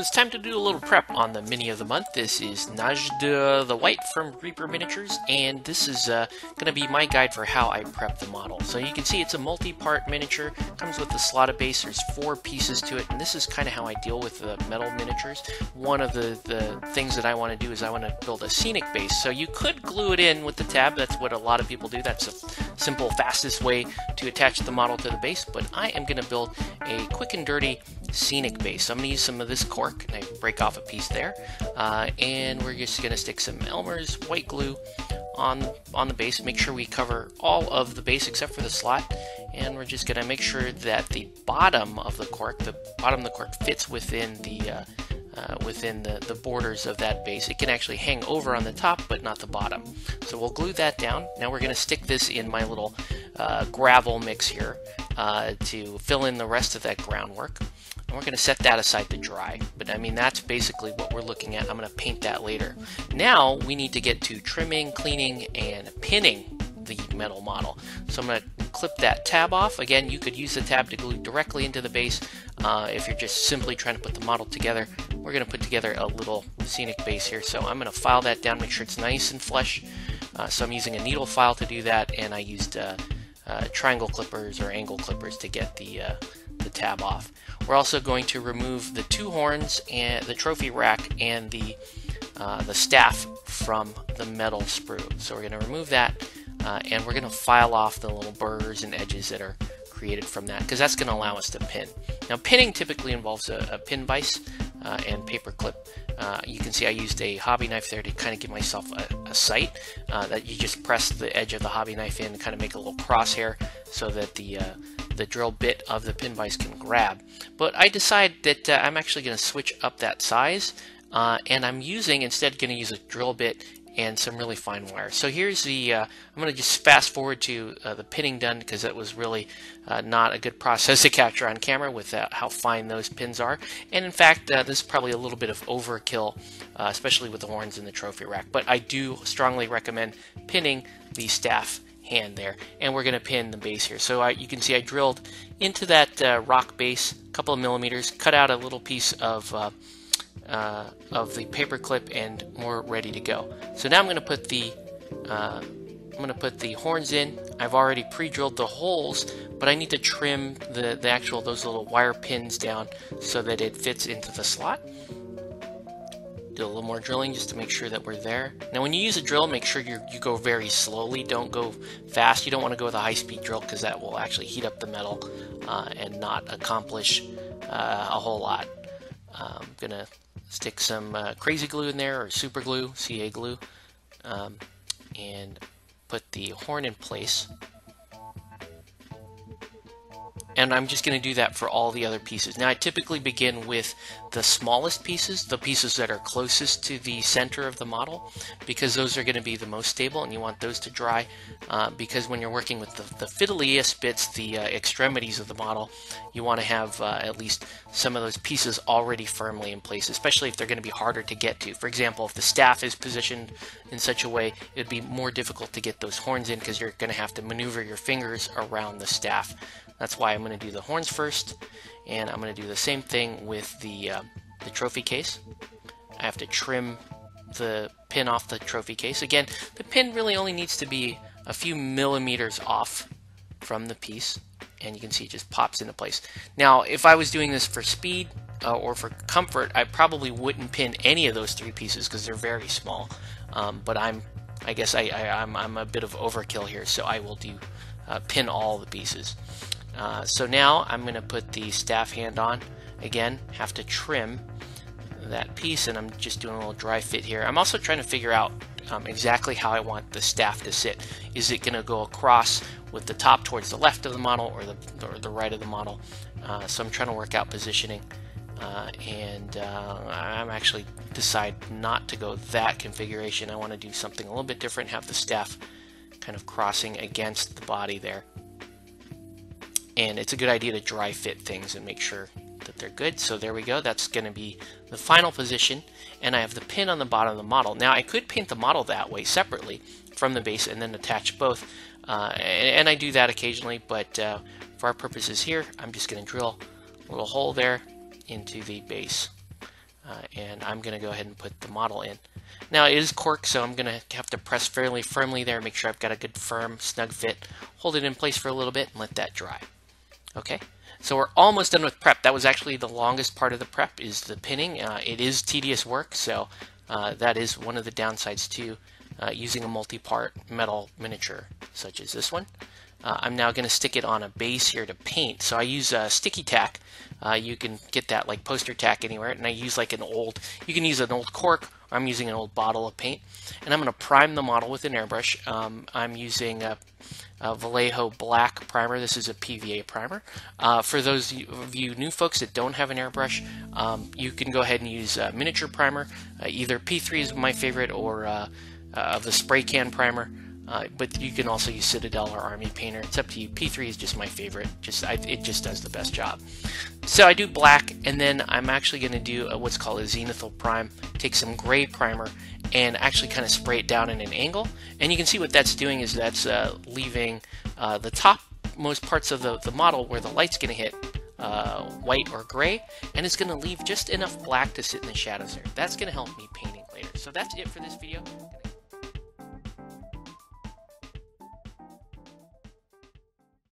So it's time to do a little prep on the mini of the month. This is Nazhda the White from Reaper Miniatures, and this is uh, going to be my guide for how I prep the model. So you can see it's a multi-part miniature, comes with a slotted base, there's four pieces to it, and this is kind of how I deal with the metal miniatures. One of the, the things that I want to do is I want to build a scenic base. So you could glue it in with the tab, that's what a lot of people do, that's a simple, fastest way to attach the model to the base, but I am going to build a quick and dirty scenic base. So I'm going to use some of this cork, and I break off a piece there, uh, and we're just going to stick some Elmer's white glue on, on the base, make sure we cover all of the base except for the slot, and we're just going to make sure that the bottom of the cork, the bottom of the cork fits within the uh, uh, within the, the borders of that base. It can actually hang over on the top, but not the bottom. So we'll glue that down. Now we're going to stick this in my little uh, gravel mix here uh, to fill in the rest of that groundwork. And we're going to set that aside to dry. But I mean, that's basically what we're looking at. I'm going to paint that later. Now we need to get to trimming, cleaning, and pinning the metal model. So I'm going to clip that tab off. Again, you could use the tab to glue directly into the base uh, if you're just simply trying to put the model together. We're going to put together a little scenic base here. So I'm going to file that down, make sure it's nice and flush. Uh, so I'm using a needle file to do that, and I used uh, uh triangle clippers or angle clippers to get the, uh, the tab off. We're also going to remove the two horns and the trophy rack and the uh, the staff from the metal sprue. So we're going to remove that uh, and we're going to file off the little burrs and edges that are created from that because that's going to allow us to pin. Now pinning typically involves a, a pin vise uh, and paper clip. Uh, you can see I used a hobby knife there to kind of give myself a, a sight uh, that you just press the edge of the hobby knife in and kind of make a little crosshair so that the uh, the drill bit of the pin vise can grab. But I decide that uh, I'm actually going to switch up that size uh, and I'm using instead going to use a drill bit and some really fine wire. So here's the, uh, I'm going to just fast forward to uh, the pinning done because that was really uh, not a good process to capture on camera with uh, how fine those pins are. And in fact, uh, this is probably a little bit of overkill, uh, especially with the horns in the trophy rack. But I do strongly recommend pinning the staff hand there. And we're going to pin the base here. So I, you can see I drilled into that rock base a couple of millimeters, cut out a little piece of uh, of the paper clip and we're ready to go. So now I'm going to put the uh, I'm going to put the horns in. I've already pre-drilled the holes, but I need to trim the, the actual those little wire pins down so that it fits into the slot. Do a little more drilling just to make sure that we're there. Now when you use a drill, make sure you you go very slowly. Don't go fast. You don't want to go with a high-speed drill because that will actually heat up the metal uh, and not accomplish uh, a whole lot. I'm going to stick some uh, crazy glue in there or super glue, CA glue, um, and put the horn in place. And I'm just going to do that for all the other pieces. Now I typically begin with the smallest pieces, the pieces that are closest to the center of the model, because those are going to be the most stable and you want those to dry. Uh, because when you're working with the, the fiddliest bits, the uh, extremities of the model, you want to have uh, at least some of those pieces already firmly in place, especially if they're going to be harder to get to. For example, if the staff is positioned in such a way, it would be more difficult to get those horns in because you're going to have to maneuver your fingers around the staff. That's why I'm going to do the horns first, and I'm going to do the same thing with the, uh, the trophy case. I have to trim the pin off the trophy case. Again, the pin really only needs to be a few millimeters off from the piece and you can see it just pops into place. Now if I was doing this for speed uh, or for comfort I probably wouldn't pin any of those three pieces because they're very small um, but I'm I guess I, I, am I'm, I'm a bit of overkill here so I will do uh, pin all the pieces. Uh, so now I'm going to put the staff hand on again have to trim that piece and I'm just doing a little dry fit here. I'm also trying to figure out um, exactly how I want the staff to sit. Is it going to go across with the top towards the left of the model or the, or the right of the model? Uh, so I'm trying to work out positioning. Uh, and uh, I'm actually decide not to go that configuration. I want to do something a little bit different, have the staff kind of crossing against the body there. And it's a good idea to dry fit things and make sure that they're good. So there we go. That's going to be the final position. And I have the pin on the bottom of the model. Now I could paint the model that way separately from the base and then attach both. Uh, and, and, I do that occasionally, but uh, for our purposes here, I'm just going to drill a little hole there into the base. Uh, and I'm going to go ahead and put the model in. Now it is cork, so I'm going to have to press fairly firmly there, make sure I've got a good firm, snug fit. Hold it in place for a little bit and let that dry. Okay, so we're almost done with prep. That was actually the longest part of the prep is the pinning. Uh, it is tedious work, so uh, that is one of the downsides to uh, using a multi-part metal miniature such as this one. Uh, I'm now going to stick it on a base here to paint. So I use uh, sticky tack. Uh, you can get that like poster tack anywhere. And I use like an old, you can use an old cork, or I'm using an old bottle of paint. And I'm going to prime the model with an airbrush. Um, I'm using a, a, Vallejo black primer. This is a PVA primer. Uh, for those of you new folks that don't have an airbrush, um, you can go ahead and use a miniature primer. Uh, either P3 is my favorite or uh, of the spray can primer. Uh, but you can also use Citadel or Army Painter. It's up to you. P3 is just my favorite. Just I, It just does the best job. So I do black, and then I'm actually going to do a, what's called a zenithal prime. Take some gray primer and actually kind of spray it down in an angle. And you can see what that's doing is that's uh, leaving uh, the top most parts of the, the model where the light's going to hit uh, white or gray, and it's going to leave just enough black to sit in the shadows there. That's going to help me painting later. So that's it for this video.